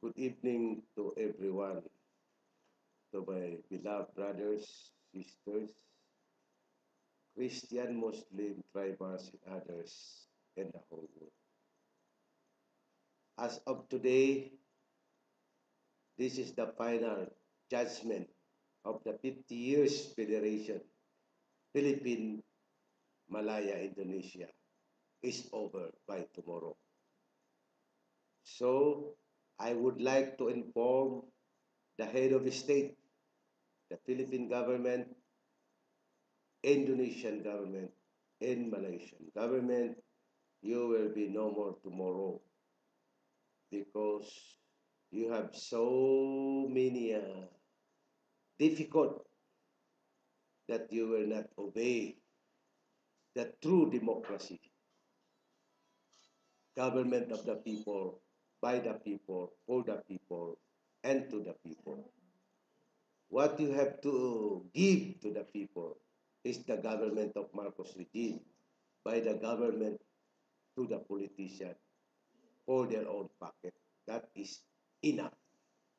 Good evening to everyone, to my beloved brothers, sisters, Christian, Muslim, tribals, and others in the whole world. As of today, this is the final judgment of the 50 years Federation, Philippine, Malaya, Indonesia, is over by tomorrow. So, I would like to inform the head of state, the Philippine government, Indonesian government, and Malaysian government, you will be no more tomorrow because you have so many uh, difficult that you will not obey the true democracy, government of the people, by the people, for the people, and to the people. What you have to give to the people is the government of Marcos regime, by the government to the politician, for their own pocket. That is enough.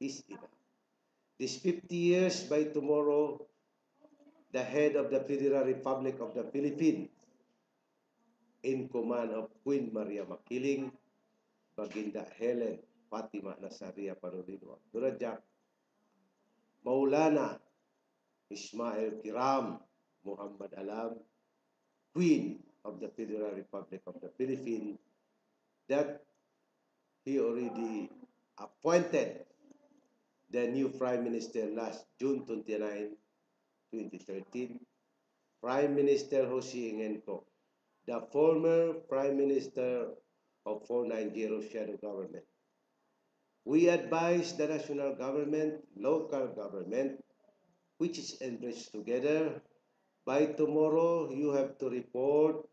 Is enough. This 50 years by tomorrow, the head of the Federal Republic of the Philippines, in command of Queen Maria Makiling, Baginda Helen Fatima Nasaria Panulino Abdurajak, Maulana Ismail Kiram Muhammad Alam, Queen of the Federal Republic of the Philippines, that he already appointed the new Prime Minister last June 29, 2013, Prime Minister Jose Ingenco, the former Prime Minister of 490 shadow government. We advise the national government, local government, which is enriched together. By tomorrow, you have to report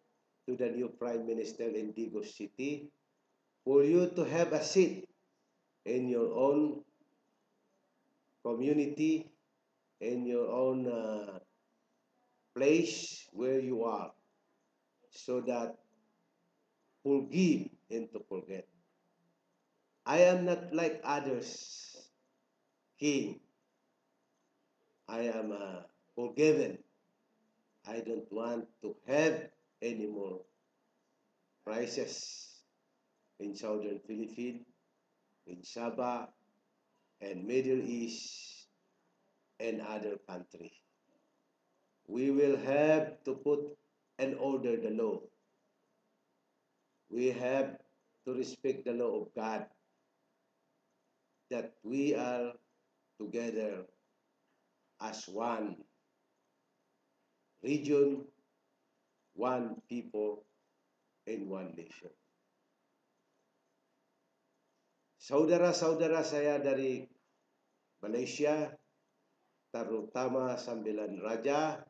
to the new Prime Minister in Digos City for you to have a seat in your own community, in your own uh, place where you are, so that forgive and to forget. I am not like others, King. I am uh, forgiven. I don't want to have any more crisis in southern Philippines, in Sabah, and Middle East, and other countries. We will have to put and order the law. We have to respect the law of God that we are together as one region, one people, and one nation. Saudara-saudara saya dari Malaysia, terutama Sambilan Raja,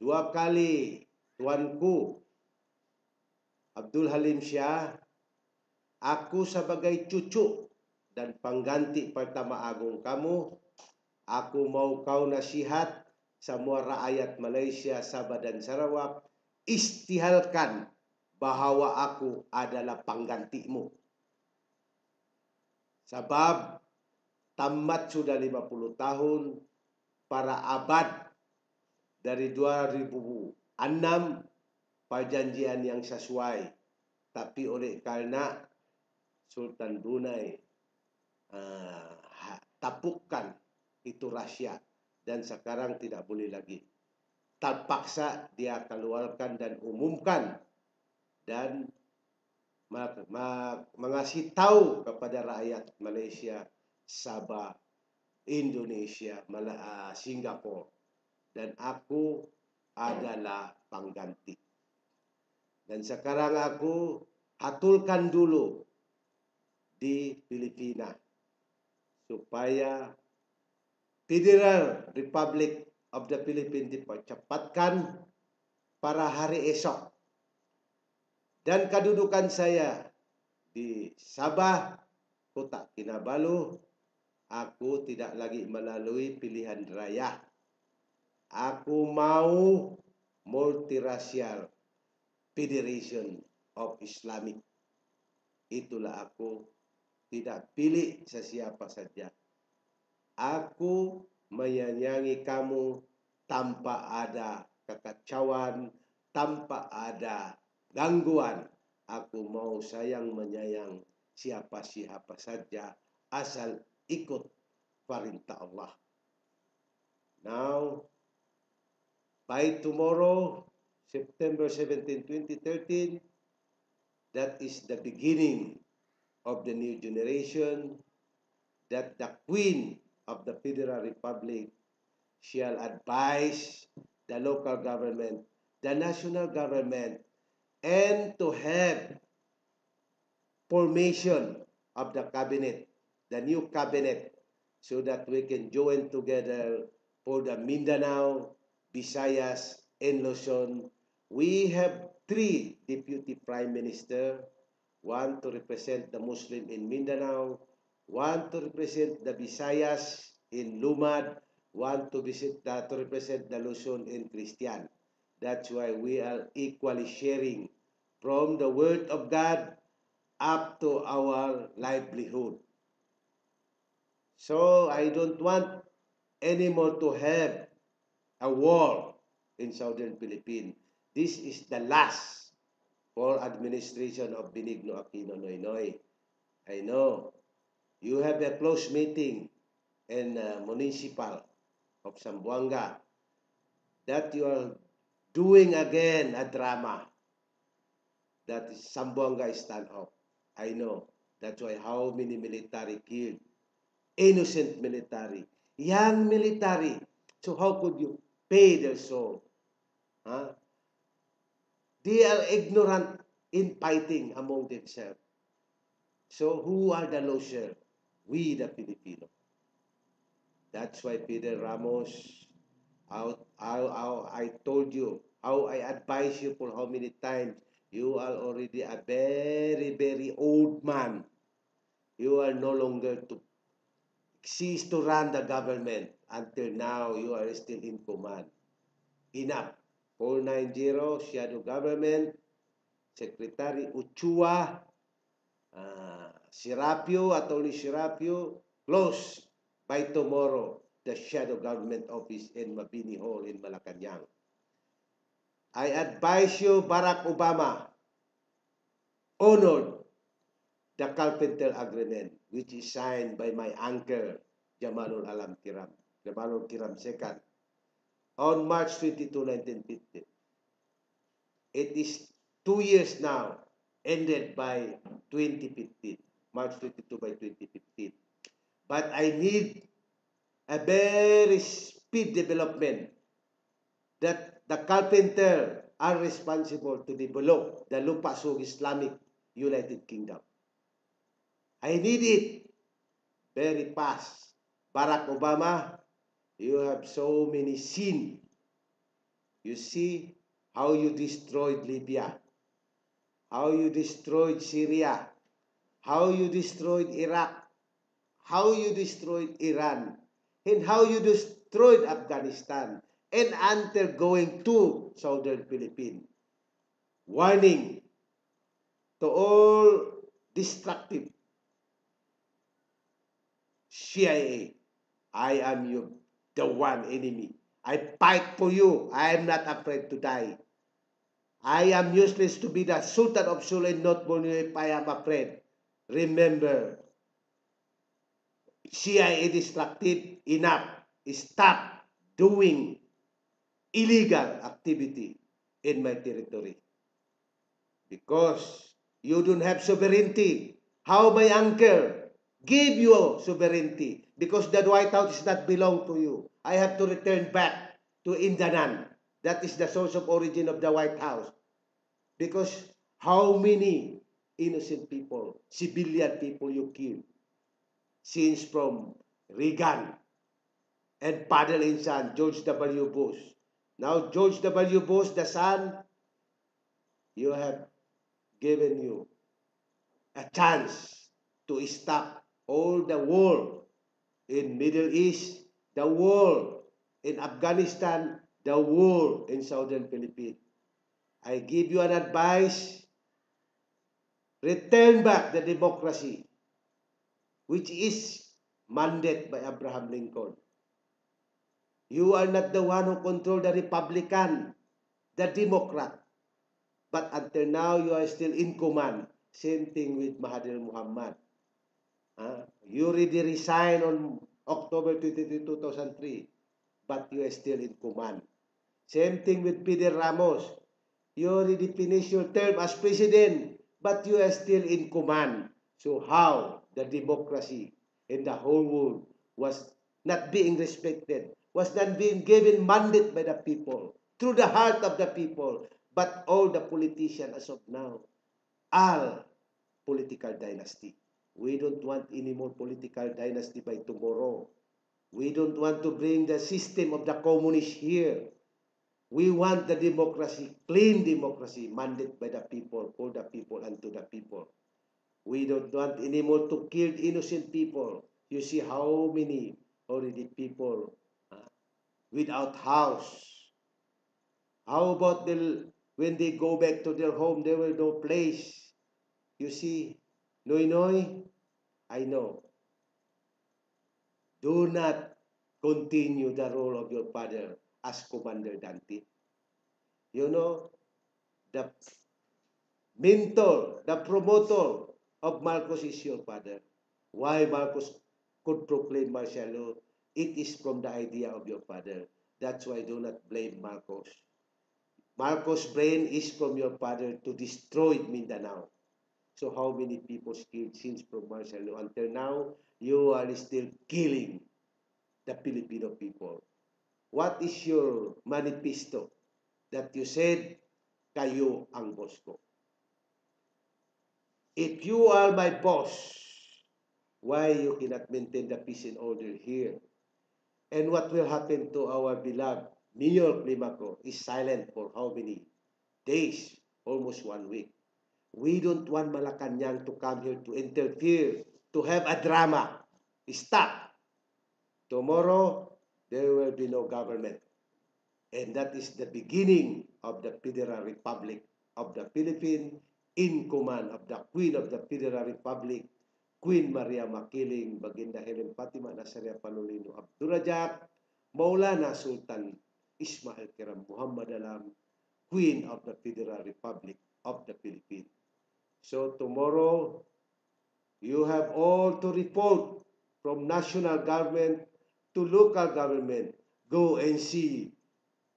dua kali tuanku Abdul Halim Syah, aku sebagai cucu dan pengganti pertama agung kamu, aku mau kau nasihat semua rakyat Malaysia, Sabah dan Sarawak, istihalkan bahwa aku adalah penggantimu. Sebab tamat sudah 50 tahun, para abad dari 2006 perjanjian yang sesuai. Tapi oleh karena Sultan Brunei uh, tapukkan itu rahasia dan sekarang tidak boleh lagi. Terpaksa dia keluarkan dan umumkan dan mengasih tahu kepada rakyat Malaysia, Sabah, Indonesia, Malaya, Singapura dan aku adalah pengganti. Dan sekarang aku hatulkan dulu di Filipina supaya Federal Republic of the Philippines dipercepatkan pada hari esok. Dan kedudukan saya di Sabah, Kota Kinabalu, aku tidak lagi melalui pilihan raya. Aku mau multirasial Federation of Islamic. Itulah aku tidak pilih sa siapa saja. Aku menyayangi kamu tanpa ada kekacauan, tanpa ada gangguan. Aku mau sayang menyayang siapa-siapa saja asal ikut perintah Allah. Now, by tomorrow, September 17, 2013, that is the beginning of the new generation that the Queen of the Federal Republic shall advise the local government, the national government, and to have formation of the cabinet, the new cabinet, so that we can join together for the Mindanao, Visayas, and Luzon. We have three deputy prime minister, one to represent the Muslim in Mindanao, one to represent the Visayas in Lumad, one to visit uh, to represent the Luzon in Christian. That's why we are equally sharing from the word of God up to our livelihood. So I don't want anymore to have a war in southern Philippines. This is the last for administration of Benigno Aquino Noynoy. I know you have a close meeting in uh, municipal of Sambuanga that you are doing again a drama that is Sambuanga stand up. I know. That's why how many military killed. Innocent military. Young military. So how could you pay their soul? Huh? They are ignorant in fighting among themselves. So who are the loser? We the Filipino. That's why Peter Ramos, how, how, how I told you, how I advise you for how many times You are already a very, very old man. You are no longer to cease to run the government. Until now, you are still in command. Enough. 490, shadow government, Secretary Uchua, uh, Sirapio, Attorney Sirapio, close by tomorrow the shadow government office in Mabini Hall in Malacanang. I advise you, Barack Obama, honored the Carpenter Agreement, which is signed by my uncle, Jamalul Alam Kiram, Jamalul Kiram II, on March 22, 1950. It is two years now, ended by 2015, March 22 by 2015. But I need a very speed development that the carpenter are responsible to develop the Lupasug Islamic United Kingdom. I need it very fast. Barack Obama, you have so many sin. You see how you destroyed Libya, how you destroyed Syria, how you destroyed Iraq, how you destroyed Iran, and how you destroyed Afghanistan and undergoing to Southern Philippines. Warning to all destructive CIA, I am you, the one enemy. I fight for you. I am not afraid to die. I am useless to be the Sultan of and not born if I am afraid. Remember, CIA destructive enough. Stop doing illegal activity in my territory. Because you don't have sovereignty. How my uncle gave you sovereignty? Because the White House does not belong to you. I have to return back to Indanan. That is the source of origin of the White House. Because how many innocent people, civilian people you killed since from Reagan and Padel Insan, George W. Bush, Now, George W. Bush, the son, you have given you a chance to stop all the war in Middle East, the war in Afghanistan, the war in Southern Philippines. I give you an advice. Return back the democracy which is mandate by Abraham Lincoln. You are not the one who control the Republican, the Democrat. But until now, you are still in command. Same thing with Mahathir Muhammad. Uh, you already resigned on October 23, 2003, but you are still in command. Same thing with Peter Ramos. You already finished your term as president, but you are still in command. So how the democracy in the whole world was not being respected, was not being given mandate by the people, through the heart of the people, but all the politicians as of now are political dynasty. We don't want any more political dynasty by tomorrow. We don't want to bring the system of the communist here. We want the democracy, clean democracy, mandated by the people, for the people, and to the people. We don't want anymore to kill innocent people. You see how many already people uh, without house. How about the, when they go back to their home, there will no place. You see, Noy Noy, I know. Do not continue the role of your father as Commander Dante. You know, the mentor, the promoter of Marcos is your father. Why Marcos could proclaim martial law? It is from the idea of your father. That's why do not blame Marcos. Marcos' brain is from your father to destroy Mindanao. So how many people killed since from law? Until now, you are still killing the Filipino people. What is your manifesto that you said kayo ang boss ko? If you are my boss, why you cannot maintain the peace and order here? And what will happen to our beloved Mayor Climaco is silent for how many days? Almost one week. We don't want Malacanang to come here to interfere, to have a drama. Stop. Tomorrow, there will be no government. And that is the beginning of the Federal Republic of the Philippines in command of the Queen of the Federal Republic, Queen Maria Makiling, Baginda Helen Fatima Nasaria Panulino Abdurajak, Maulana Sultan Ismail Kiram Muhammad Alam, Queen of the Federal Republic of the Philippines. So tomorrow, you have all to report from national government to local government. Go and see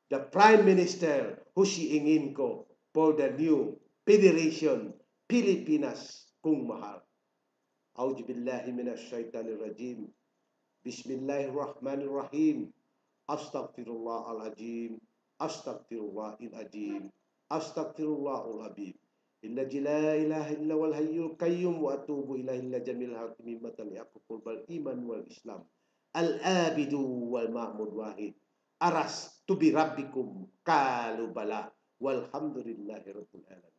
the Prime Minister, Hushi Inginko, for the new Federation Pilipinas kung mahal. A'udhu billahi minash shaitanir rajim. Bismillahirrahmanirrahim. Astaghfirullah al-azim. Astaghfirullah il-azim. Astaghfirullah al-habib. Inna la ilaha illa wal hayyul qayyum wa atubu ilahi illa jamil hakimi matan yaqful bal iman wal islam. Al-abidu wal ma'mud wahid. Aras tu bi rabbikum kalubala. Walhamdulillahi rabbil alamin.